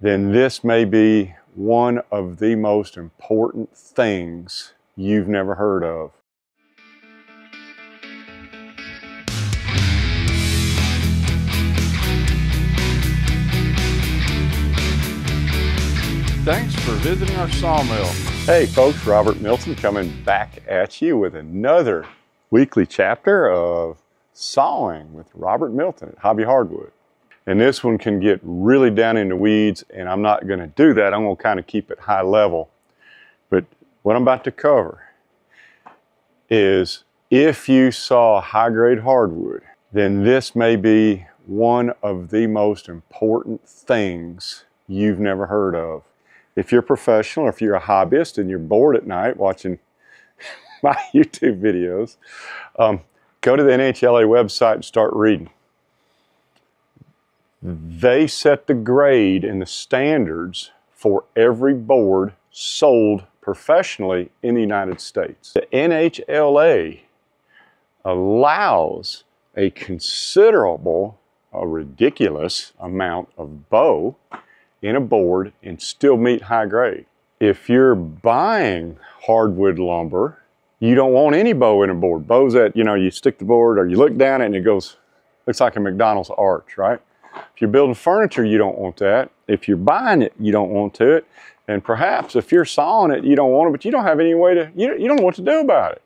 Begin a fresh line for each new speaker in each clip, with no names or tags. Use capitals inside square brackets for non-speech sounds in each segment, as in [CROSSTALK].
then this may be one of the most important things you've never heard of. Thanks for visiting our sawmill. Hey folks, Robert Milton coming back at you with another weekly chapter of Sawing with Robert Milton at Hobby Hardwood. And this one can get really down in the weeds, and I'm not going to do that. I'm going to kind of keep it high level. But what I'm about to cover is if you saw high grade hardwood, then this may be one of the most important things you've never heard of. If you're professional or if you're a hobbyist and you're bored at night watching [LAUGHS] my YouTube videos, um, go to the NHLA website and start reading. They set the grade and the standards for every board sold professionally in the United States. The NHLA allows a considerable, a ridiculous amount of bow in a board and still meet high grade. If you're buying hardwood lumber, you don't want any bow in a board. Bows that, you know, you stick the board or you look down and it goes, looks like a McDonald's arch, right? If you're building furniture, you don't want that. If you're buying it, you don't want to it. And perhaps if you're sawing it, you don't want it, but you don't have any way to, you, you don't know what to do about it.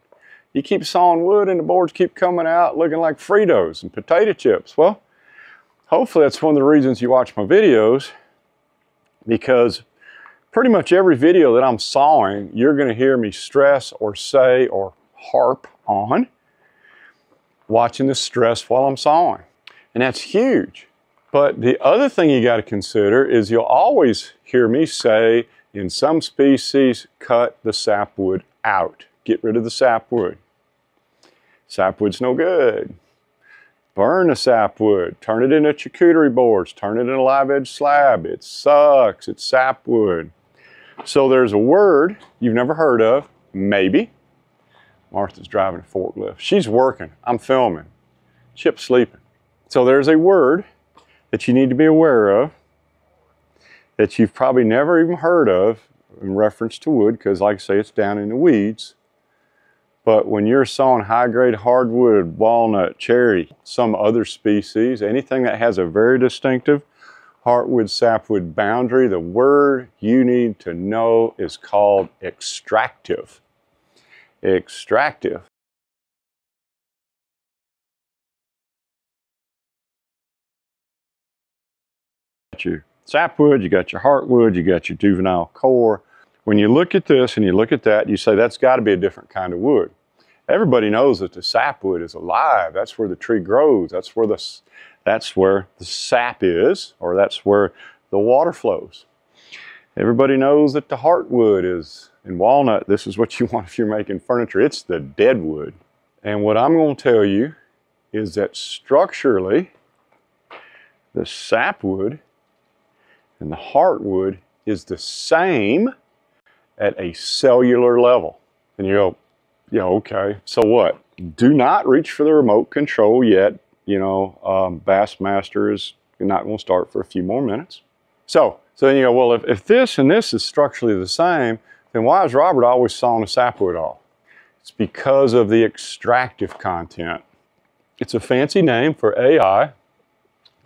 You keep sawing wood and the boards keep coming out looking like Fritos and potato chips. Well, hopefully that's one of the reasons you watch my videos because pretty much every video that I'm sawing, you're going to hear me stress or say or harp on watching the stress while I'm sawing. And that's huge. But the other thing you got to consider is you'll always hear me say, in some species, cut the sapwood out. Get rid of the sapwood. Sapwood's no good. Burn the sapwood. Turn it into charcuterie boards. Turn it into live edge slab. It sucks. It's sapwood. So there's a word you've never heard of, maybe. Martha's driving a forklift. She's working. I'm filming. Chip's sleeping. So there's a word that you need to be aware of that you've probably never even heard of in reference to wood, because like I say, it's down in the weeds. But when you're sawing high grade hardwood, walnut, cherry, some other species, anything that has a very distinctive heartwood sapwood boundary, the word you need to know is called extractive. Extractive. Your sapwood, you got your heartwood, you got your juvenile core. When you look at this and you look at that, you say that's got to be a different kind of wood. Everybody knows that the sapwood is alive. That's where the tree grows. That's where the that's where the sap is, or that's where the water flows. Everybody knows that the heartwood is in walnut. This is what [LAUGHS] you want if you're making furniture. It's the dead wood. And what I'm going to tell you is that structurally, the sapwood and the heartwood is the same at a cellular level. And you go, yeah, okay, so what? Do not reach for the remote control yet you know, um, Bassmaster is not going to start for a few more minutes. So, so then you go, well, if, if this and this is structurally the same, then why is Robert always sawing a sapwood off? It's because of the extractive content. It's a fancy name for AI,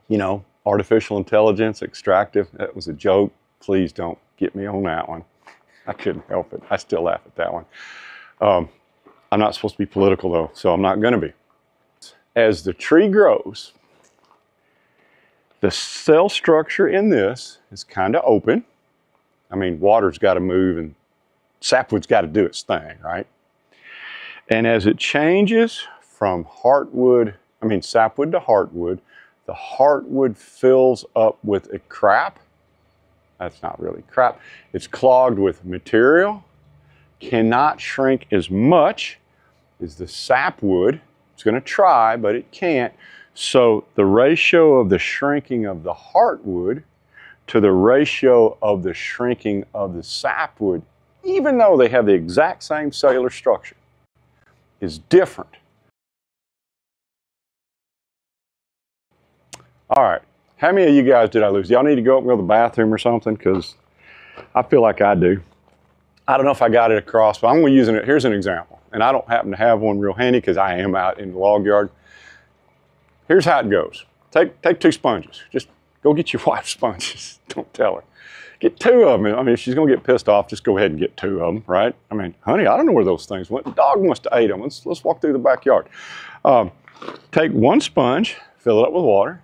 you know, artificial intelligence, extractive. That was a joke. Please don't get me on that one. I couldn't help it. I still laugh at that one. Um, I'm not supposed to be political though, so I'm not going to be as the tree grows, the cell structure in this is kind of open. I mean, water's got to move and sapwood's got to do its thing, right? And as it changes from heartwood, I mean sapwood to heartwood, the heartwood fills up with a crap. That's not really crap. It's clogged with material, cannot shrink as much as the sapwood it's going to try, but it can't. So the ratio of the shrinking of the heartwood to the ratio of the shrinking of the sapwood, even though they have the exact same cellular structure, is different. All right, How many of you guys did I lose? Y'all need to go up and go to the bathroom or something? Because I feel like I do. I don't know if I got it across, but I'm going to use it. Here's an example. And I don't happen to have one real handy because I am out in the log yard. Here's how it goes. Take, take two sponges. Just go get your [LAUGHS] wife's sponges. [LAUGHS] don't tell her. Get two of them. I mean, if she's going to get pissed off, just go ahead and get two of them, right? I mean, honey, I don't know where those things went. The dog must have ate them. Let's, let's walk through the backyard. Um, take one sponge, fill it up with water.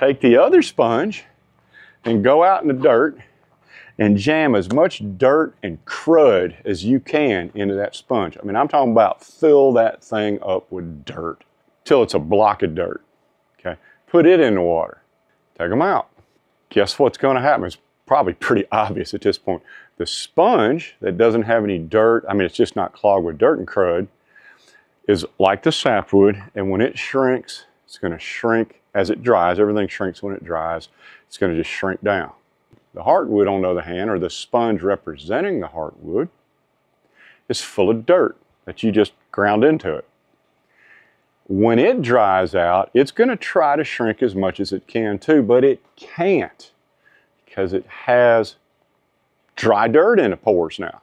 Take the other sponge and go out in the dirt and jam as much dirt and crud as you can into that sponge. I mean, I'm talking about fill that thing up with dirt till it's a block of dirt. Okay, put it in the water, take them out. Guess what's going to happen? It's probably pretty [LAUGHS] obvious at this point. The sponge that doesn't have any dirt, I mean, it's just not clogged with dirt and crud, is like the sapwood, and when it shrinks, it's going to shrink as it dries. Everything shrinks when it dries. It's going to just shrink down. The heartwood, on the other hand, or the sponge representing the heartwood, is full of dirt that you just ground into it. When it dries out, it's going to try to shrink as much as it can too, but it can't because it has dry dirt in the pores now.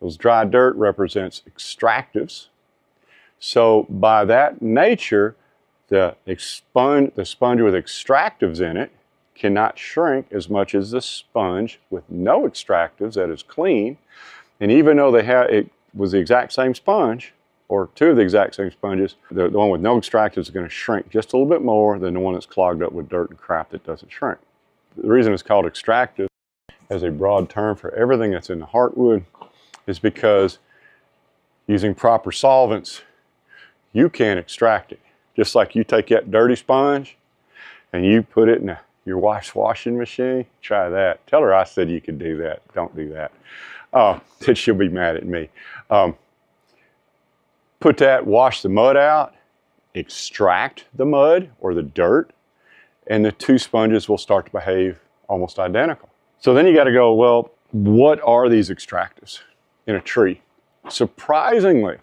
Those dry dirt represents extractives. So by that nature, the sponge, the sponge with extractives in it cannot shrink as much as the sponge with no extractives that is clean. And even though they have, it was the exact same sponge, or two of the exact same sponges, the, the one with no extractives is going to shrink just a little bit more than the one that's clogged up with dirt and crap that doesn't shrink. The reason it's called extractive as a broad term for everything that's in the heartwood is because using proper solvents, you can extract it. Just like you take that dirty sponge and you put it in a your wife's washing machine, try that. Tell her I said you could do that. Don't do that. [LAUGHS] Uh, she'll be mad at me. Um, put that, wash the mud out, extract the mud or the dirt, and the two sponges will start to behave almost identical. So then you got to go, well, what are these extractives in a tree? Surprisingly,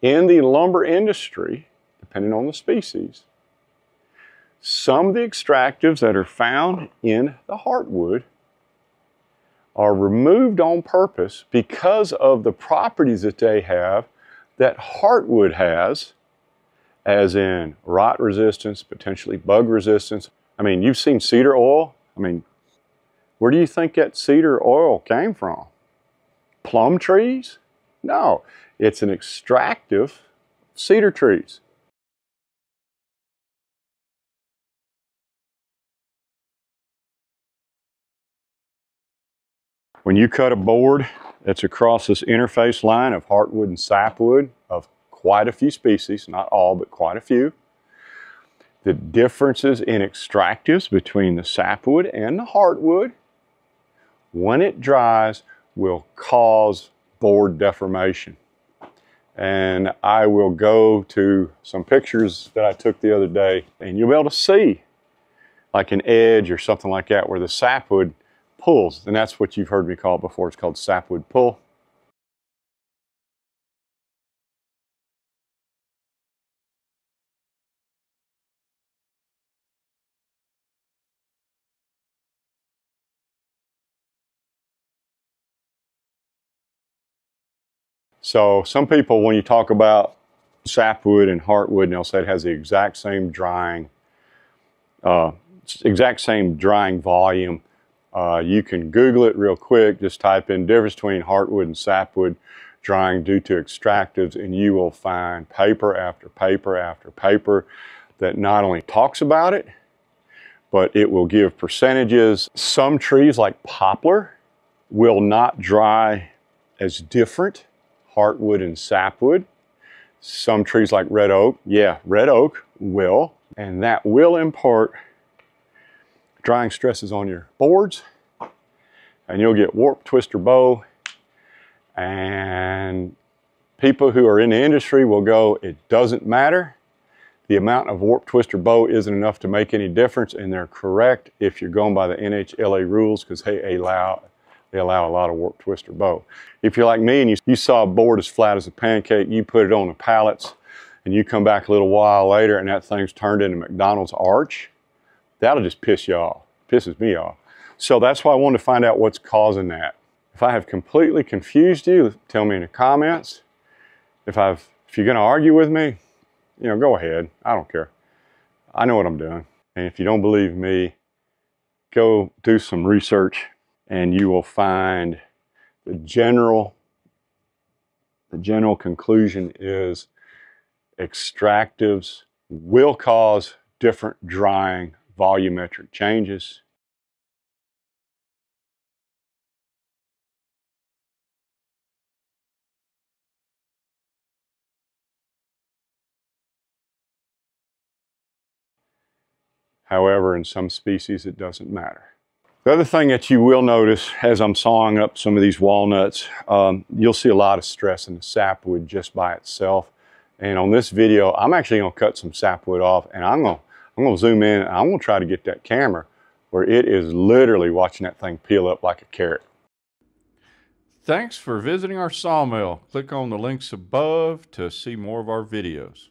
in the lumber industry, depending on the species, some of the extractives that are found in the heartwood are removed on purpose because of the properties that they have that heartwood has, as in rot resistance, potentially bug resistance. I mean, you've seen cedar oil. I mean, where do you think that cedar oil came from? Plum trees? No, it's an extractive cedar trees. When you cut a board that's across this interface line of heartwood and sapwood of quite a few species, not all, but quite a few, the differences in extractives between the sapwood and the heartwood, when it dries, will cause board deformation. And I will go to some pictures that I took the other day, and you'll be able to see like an edge or something like that where the sapwood pulls, and that's what you've heard me call it before. It's called sapwood pull. So some people, when you talk about sapwood and heartwood, and they'll say it has the exact same drying, uh, exact same drying volume uh, you can Google it real quick. Just type in difference between heartwood and sapwood drying due to extractives and you will find paper after paper after paper that not only talks about it, but it will give percentages. Some trees like poplar will not dry as different, heartwood and sapwood. Some trees like red oak, yeah, red oak will, and that will impart drying stresses on your boards and you'll get warp twister bow and people who are in the industry will go it doesn't matter the amount of warp twister bow isn't enough to make any difference and they're correct if you're going by the NHLA rules because they allow they allow a lot of warp twister bow. If you're like me and you, you saw a board as flat as a pancake, you put it on the pallets and you come back a little while later and that thing's turned into McDonald's arch, that'll just piss you off. Pisses me off. So that's why I wanted to find out what's causing that. If I have completely confused you, tell me in the comments. If I've if you're going to argue with me, you know, go ahead. I don't care. I know what I'm doing. And if you don't believe me, go do some research and you will find the general the general conclusion is extractives will cause different drying volumetric changes. However, in some species, it doesn't matter. The other thing that you will notice as I'm sawing up some of these walnuts, um, you'll see a lot of stress in the sapwood just by itself. And on this video, I'm actually gonna cut some sapwood off and I'm gonna, I'm gonna zoom in and I'm gonna try to get that camera where it is literally watching that thing peel up like a carrot.
Thanks for visiting our sawmill. Click on the links above to see more of our videos.